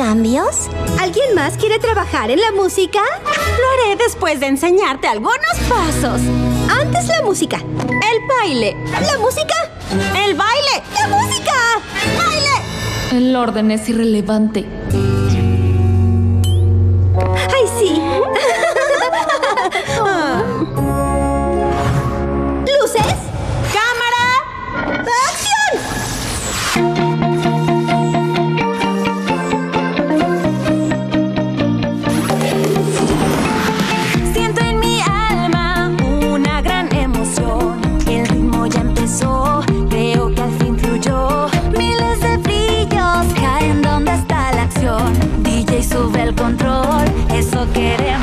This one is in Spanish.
cambios? ¿Alguien más quiere trabajar en la música? Lo haré después de enseñarte algunos pasos. Antes la música. El baile. ¿La música? El baile. ¡La música! ¡Baile! El orden es irrelevante. control, eso queremos.